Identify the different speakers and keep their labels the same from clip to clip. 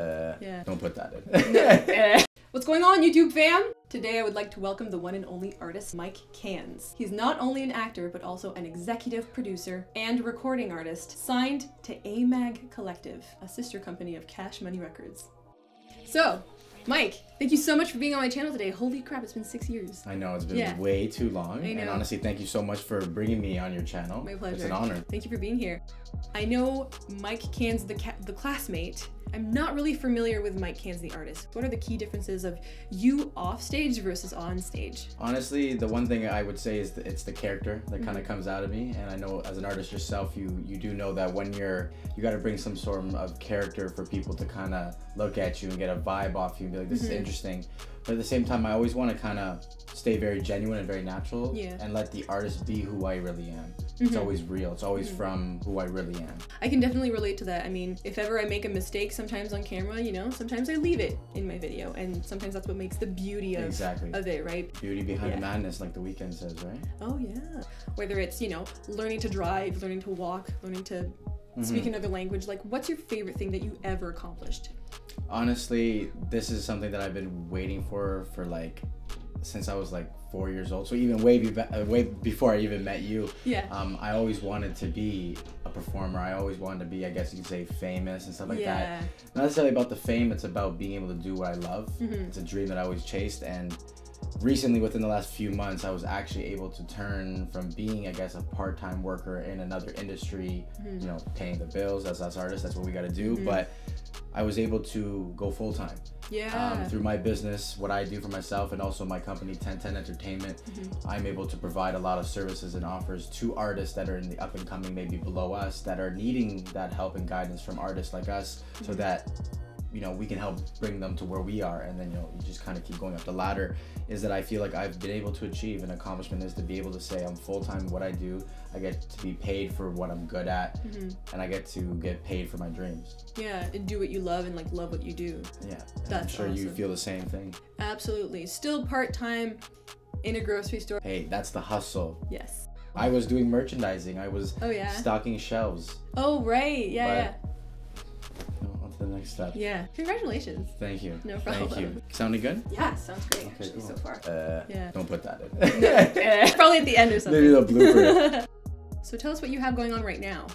Speaker 1: Uh,
Speaker 2: Yeah.
Speaker 1: Don't put that in.
Speaker 2: Eh. What's going on, YouTube fam? Today I would like to welcome the one and only artist Mike Cannz. He's not only an actor, but also an executive producer and recording artist signed to AMAG Collective, a sister company of Cash Money Records. So, Mike, thank you so much for being on my channel today. Holy crap, it's been six years.
Speaker 1: I know it's been
Speaker 2: Yeah.
Speaker 1: way too long, and honestly, thank you so much for bringing me on your channel.
Speaker 2: My pleasure.
Speaker 1: It's an honor.
Speaker 2: Thank you for being here. I know Mike Cannz, the, the classmate. I'm not really familiar with Mike Cannz, the artist. What are the key differences of you off stage versus on stage?
Speaker 1: Honestly, the one thing I would say is that it's the character that
Speaker 2: Mm-hmm.
Speaker 1: kind of comes out of me, and I know as an artist yourself, you you do know that when you're you got to bring some sort of character for people to kind of look at you and get a vibe off you and be like, this
Speaker 2: Mm-hmm.
Speaker 1: is interesting. But at the same time, I always want to kind of stay very genuine and very natural,
Speaker 2: Yeah.
Speaker 1: and let the artist be who I really am. It's always real. It's always from who I really am.
Speaker 2: I can definitely relate to that. I mean, if ever I make a mistake sometimes on camera, you know, sometimes I leave it in my video, and sometimes that's what makes the beauty of,
Speaker 1: Exactly.
Speaker 2: of it, right?
Speaker 1: Beauty behind
Speaker 2: Yeah.
Speaker 1: the madness, like the Weeknd says, right?
Speaker 2: Oh, yeah. Whether it's, you know, learning to drive, learning to walk, learning to
Speaker 1: Mm-hmm.
Speaker 2: speak another language, like, what's your favorite thing that you ever accomplished?
Speaker 1: Honestly, this is something that I've been waiting for for like since I was like four years old. So even way be- uh, way before I even met you,
Speaker 2: Yeah.
Speaker 1: um, I always wanted to be a performer. I always wanted to be, I guess you could say, famous and stuff like
Speaker 2: yeah.
Speaker 1: that. Not necessarily about the fame. It's about being able to do what I love.
Speaker 2: Mhm.
Speaker 1: It's a dream that I always chased and. Recently, within the last few months, I was actually able to turn from being, I guess, a part-time worker in another industry,
Speaker 2: Mm-hmm.
Speaker 1: you know, paying the bills as us artists. That's what we got to do. But I was able to go full-time
Speaker 2: Yeah.
Speaker 1: um, through my business, what I do for myself, and also my company 1010 Entertainment. I'm able to provide a lot of services and offers to artists that are in the up and coming, maybe below us, that are needing that help and guidance from artists like us, so that you know we can help bring them to where we are, and then you know you just kind of keep going up the ladder. Is that I feel like I've been able to achieve an accomplishment is to be able to say I'm full time what I do. I get to be paid for what I'm good at, mm-hmm. and I get to get paid for my dreams.
Speaker 2: yeah. And do what you love and, like, love what you do.
Speaker 1: Yeah, I'm
Speaker 2: That's
Speaker 1: sure you feel the same thing.
Speaker 2: Absolutely. Still part time in a grocery store.
Speaker 1: Hey, that's the hustle.
Speaker 2: Yes.
Speaker 1: I was doing merchandising. I was
Speaker 2: Oh, yeah.
Speaker 1: stocking shelves.
Speaker 2: Oh, right. Yeah.
Speaker 1: To the next step.
Speaker 2: yeah. Congratulations.
Speaker 1: Thank you.
Speaker 2: No problem.
Speaker 1: Thank you. Sounding good?
Speaker 2: Yeah. Sounds great,
Speaker 1: Okay,
Speaker 2: actually,
Speaker 1: cool.
Speaker 2: so far.
Speaker 1: Uh,
Speaker 2: Yeah.
Speaker 1: Don't put that in.
Speaker 2: Probably at the end or something.
Speaker 1: Maybe the blooper.
Speaker 2: So tell us what you have going on right now.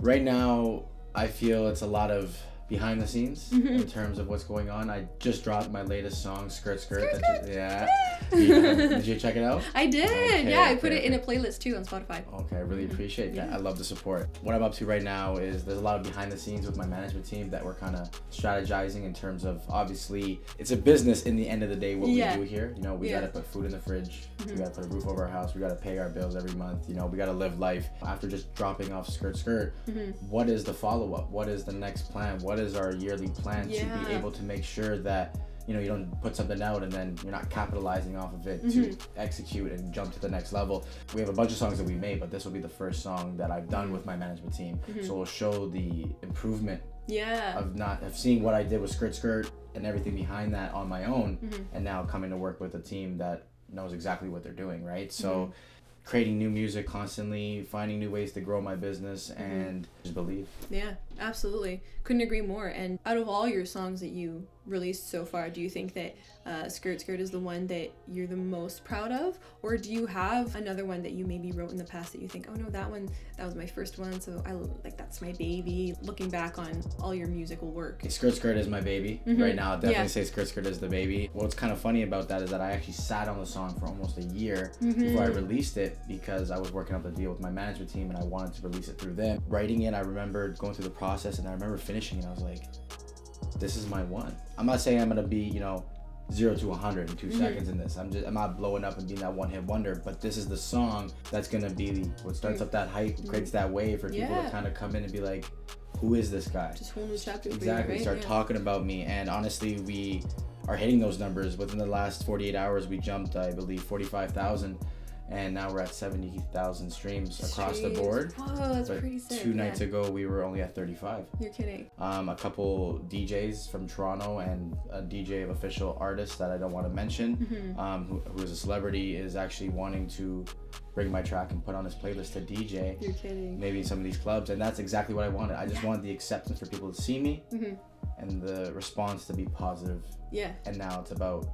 Speaker 1: right now, I feel it's a lot of behind the scenes
Speaker 2: Mm-hmm.
Speaker 1: in terms of what's going on. I just dropped my latest song, Skrrt Skrrt.
Speaker 2: Skirt,
Speaker 1: that just- yeah. Yeah. Did you check it out?
Speaker 2: I did.
Speaker 1: Okay,
Speaker 2: yeah, I
Speaker 1: okay,
Speaker 2: put it in a playlist too on Spotify.
Speaker 1: Okay, I really appreciate that.
Speaker 2: Mm-hmm. Yeah.
Speaker 1: I love the support. What I'm up to right now is there's a lot of behind the scenes with my management team that we're kind of strategizing in terms of obviously it's a business in the end of the day what
Speaker 2: Yeah.
Speaker 1: we do here. You know, we got to put food in the fridge,
Speaker 2: Mhm.
Speaker 1: we got to put a roof over our house, we got to pay our bills every month. You know, we got to live life. After just dropping off skrrt skrrt,
Speaker 2: Mhm.
Speaker 1: what is the follow up? What is the next plan? What is our yearly plan to be able to make sure that you know you don't put something out and then you're not capitalizing off of it to
Speaker 2: Mhm.
Speaker 1: execute and jump to the next level we have a bunch of songs that we made but this will be the first song that i've done with my management team
Speaker 2: Mm-hmm.
Speaker 1: so we'll show the improvement
Speaker 2: Yeah.
Speaker 1: of not of seeing what i did with skrrt skrrt and everything behind that on my own
Speaker 2: Mhm.
Speaker 1: and now coming to work with a team that knows exactly what they're doing right so
Speaker 2: Mm-hmm.
Speaker 1: creating new music constantly finding new ways to grow my business
Speaker 2: Mm-hmm.
Speaker 1: and just believe
Speaker 2: Yeah, absolutely. Couldn't agree more. And out of all your songs that you released so far, do you think that uh, Skrrt Skrrt is the one that you're the most proud of? Or do you have another one that you maybe wrote in the past that you think, oh no, that one, that was my first one, so I like that's my baby? Looking back on all your musical work.
Speaker 1: Skrrt Skrrt is my baby.
Speaker 2: Mhm.
Speaker 1: Right now, I'd definitely
Speaker 2: Yeah.
Speaker 1: say Skrrt Skrrt is the baby. What's kind of funny about that is that I actually sat on the song for almost a year
Speaker 2: Mm-hmm.
Speaker 1: before I released it because I was working out the deal with my management team and I wanted to release it through them. Writing it, I remember going through the process and I remember finishing it. I was like, this is my one. I'm not saying I'm going to be, you know, zero to 100 in 2
Speaker 2: Mhm.
Speaker 1: seconds in this. I'm just I'm not blowing up and being that one hit wonder, but this is the song that's gonna be what starts up that hype, creates that wave for people
Speaker 2: Yeah.
Speaker 1: to kind of come in and be like, who is this guy?
Speaker 2: Just whole new chapter.
Speaker 1: Exactly.
Speaker 2: right?
Speaker 1: Start
Speaker 2: Yeah.
Speaker 1: talking about me. And honestly, we are hitting those numbers. Within the last 48 hours, we jumped, I believe, 45,000. And now we're at 70,000 streams across the board.
Speaker 2: Whoa, that's
Speaker 1: But
Speaker 2: pretty sick.
Speaker 1: two nights ago, we were only at 35.
Speaker 2: You're kidding.
Speaker 1: Um, a couple DJs from Toronto and a DJ of official artists that I don't want to mention,
Speaker 2: Mhm.
Speaker 1: um, who, who is a celebrity, is actually wanting to bring my track and put on his playlist to DJ.
Speaker 2: You're kidding.
Speaker 1: Maybe in some of these clubs, and that's exactly what I wanted. I just wanted the acceptance for people to see me,
Speaker 2: Mhm.
Speaker 1: and the response to be positive.
Speaker 2: Yeah,
Speaker 1: And now it's about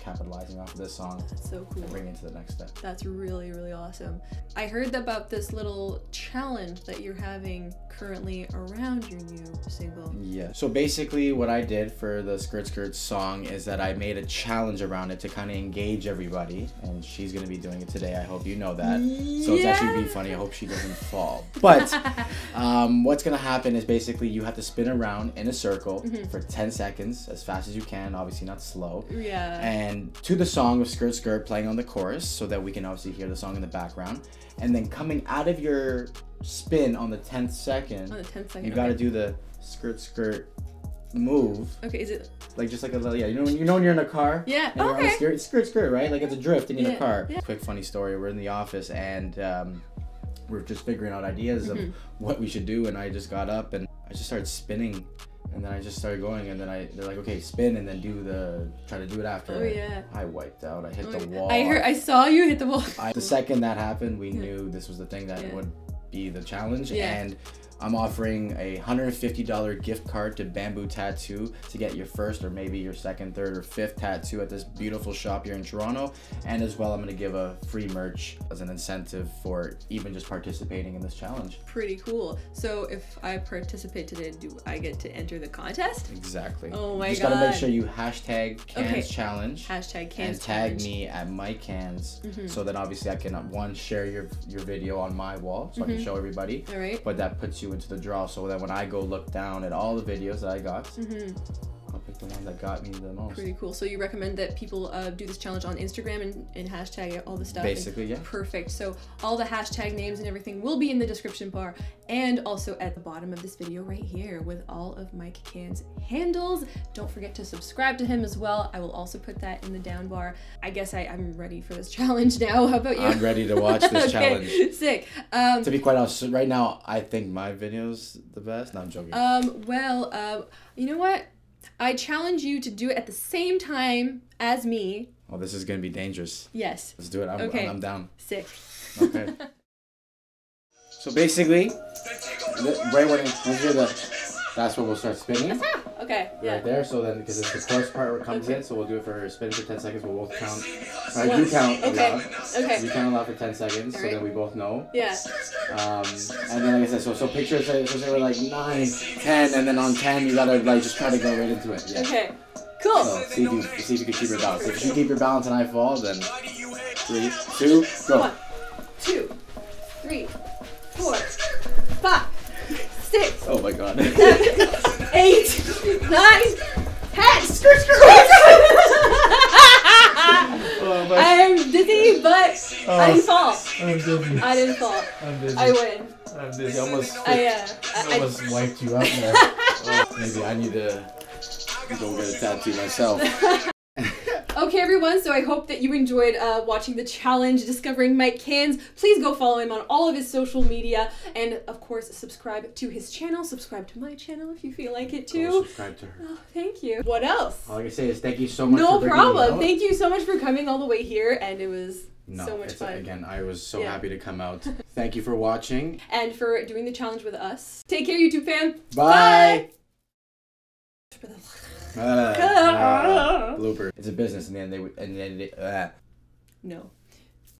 Speaker 1: capitalizing off of this song
Speaker 2: that's so cool.
Speaker 1: and bringing it to the next step.
Speaker 2: That's really, really awesome. I heard about this little challenge that you're having currently around your new single.
Speaker 1: Yeah. So basically, what I did for the Skrrt Skrrt song is that I made a challenge around it to kind of engage everybody, and she's gonna be doing it today. I hope you know that. Yeah. So it's actually be funny. I hope she doesn't fall. But um, what's gonna happen is basically you have to spin around in a circle
Speaker 2: Mm-hmm.
Speaker 1: for 10 seconds, as fast as you can. Obviously not slow.
Speaker 2: Yeah.
Speaker 1: And to the song of Skrrt Skrrt playing on the chorus, so that we can obviously hear the song in the background. And then coming out of your spin on the 10th second,
Speaker 2: On the 10th second.
Speaker 1: you gotta do the skrrt skrrt move,
Speaker 2: Okay, is it?
Speaker 1: like just like a little yeah. You know when you know when you're in a car.
Speaker 2: Yeah.
Speaker 1: And you're on a
Speaker 2: Okay.
Speaker 1: skirt, skirt, skirt, right? Like it's a drift and you're in
Speaker 2: Yeah,
Speaker 1: a car.
Speaker 2: yeah.
Speaker 1: Quick funny story. We're in the office and um, we're just figuring out ideas
Speaker 2: Mm-hmm.
Speaker 1: of what we should do. And I just got up and I just started spinning, and then I just started going. And then I they're like, okay, spin, and then do the try to do it after.
Speaker 2: Oh, yeah.
Speaker 1: I wiped out. I hit
Speaker 2: Oh,
Speaker 1: the wall.
Speaker 2: I heard. I saw you hit the wall.
Speaker 1: I, the second that happened, we knew this was the thing that
Speaker 2: Yeah.
Speaker 1: would be the challenge.
Speaker 2: Yeah.
Speaker 1: And I'm offering a $150 gift card to Bamboo Tattoo to get your first or maybe your second, third, or fifth tattoo at this beautiful shop here in Toronto. And as well, I'm going to give a free merch as an incentive for even just participating in this challenge.
Speaker 2: Pretty cool. So if I participate today, do I get to enter the contest?
Speaker 1: Exactly.
Speaker 2: Oh my
Speaker 1: you just gotta make sure you hashtag Cannz
Speaker 2: Okay.
Speaker 1: challenge.
Speaker 2: Hashtag Cannz
Speaker 1: and tag
Speaker 2: challenge.
Speaker 1: me at my cans
Speaker 2: Mm-hmm.
Speaker 1: so that obviously I can uh, one share your your video on my wall so I
Speaker 2: Mm-hmm.
Speaker 1: can show everybody.
Speaker 2: All right.
Speaker 1: But that puts you into the draw. So that when I go look down at all the videos that I got, pick the one that got me the most.
Speaker 2: Pretty cool. So you recommend that people uh, do this challenge on Instagram and, and hashtag all the stuff.
Speaker 1: Basically, yeah.
Speaker 2: Perfect. So all the hashtag names and everything will be in the description bar and also at the bottom of this video right here with all of Mike Cannz's handles. Don't forget to subscribe to him as well. I will also put that in the down bar. I guess I, I'm ready for this challenge now. How about you?
Speaker 1: I'm ready to watch this challenge.
Speaker 2: Sick. Um,
Speaker 1: To be quite honest, right now I think my video's the best. No, I'm joking.
Speaker 2: Um, well, um, you know what? I challenge you to do it at the same time as me.
Speaker 1: oh, this is gonna be dangerous.
Speaker 2: Yes.
Speaker 1: Let's do it. I'm,
Speaker 2: Okay.
Speaker 1: I'm, I'm down.
Speaker 2: Sick.
Speaker 1: Okay. so basically, right when once you're the, that's when we'll start spinning.
Speaker 2: Okay. Yeah.
Speaker 1: Right there, so then because it's the first part where it comes
Speaker 2: Okay.
Speaker 1: in, so we'll do it for spin for ten seconds. We'll both count.
Speaker 2: One.
Speaker 1: Right, you count
Speaker 2: Okay.
Speaker 1: aloud.
Speaker 2: Okay.
Speaker 1: You count aloud for ten seconds, so
Speaker 2: Alright.
Speaker 1: then we both know.
Speaker 2: Yeah.
Speaker 1: Um, and then like I said, so so picture say so say we're like nine, ten, and then on ten you gotta like just try to go right into it. Yeah.
Speaker 2: Okay. Cool.
Speaker 1: So see if you see if you can keep your balance. If you keep your balance and I fall, then three, two, go.
Speaker 2: One, two, three, four, five, six.
Speaker 1: Oh my god.
Speaker 2: eight, nine, ten.
Speaker 1: oh my.
Speaker 2: I'm dizzy, but I didn't fall.
Speaker 1: I'm dizzy.
Speaker 2: I didn't fall.
Speaker 1: I'm dizzy.
Speaker 2: I win.
Speaker 1: I'm dizzy. I almost.
Speaker 2: I uh, I, I,
Speaker 1: almost wiped you out there. Oh, maybe I need to go get a tattoo myself.
Speaker 2: Okay, everyone, so I hope that you enjoyed uh, watching the challenge, discovering Mike Cannz. Please go follow him on all of his social media. And of course, subscribe to his channel. Subscribe to my channel if you feel like it
Speaker 1: Go
Speaker 2: too.
Speaker 1: subscribe to her.
Speaker 2: Oh, thank you. What else?
Speaker 1: All I can say is thank you so much.
Speaker 2: No
Speaker 1: for bringing me
Speaker 2: problem. Thank you so much for coming all the way here, and it was
Speaker 1: No,
Speaker 2: so much fun.
Speaker 1: again, I was so
Speaker 2: Yeah.
Speaker 1: happy to come out. Thank you for watching.
Speaker 2: And for doing the challenge with us. Take care, YouTube fam.
Speaker 1: Bye.
Speaker 2: Bye.
Speaker 1: Uh, uh, blooper. It's a business, and then they would- and then they, uh,
Speaker 2: No.